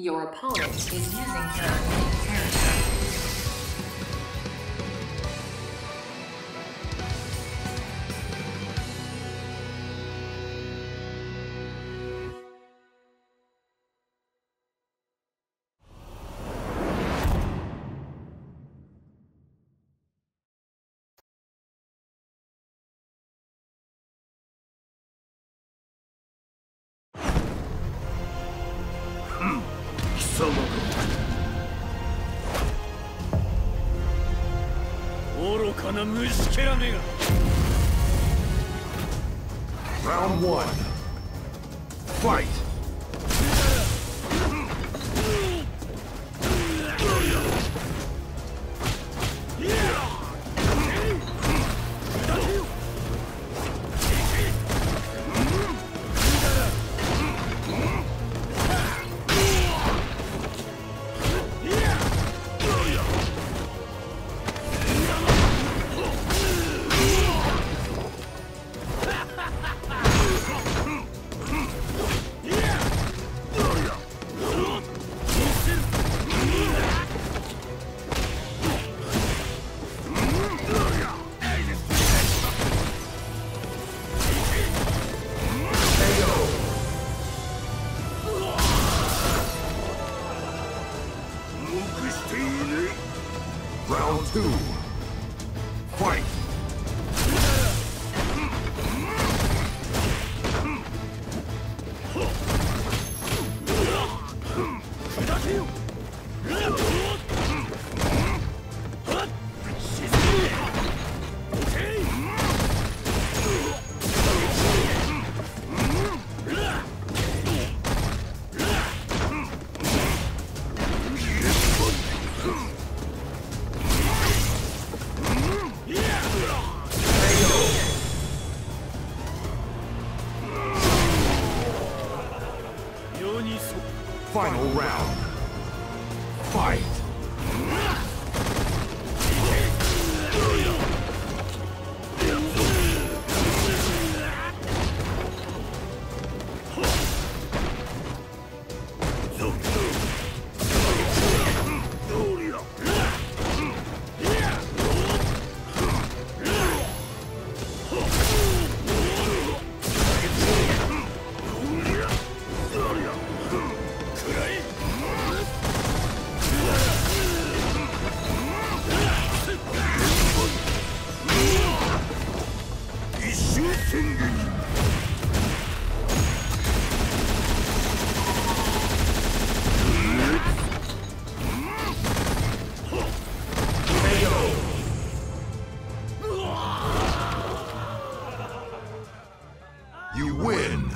Your opponent is using their Round one. Fight! Round two. Fight! Final round. Fight! You win!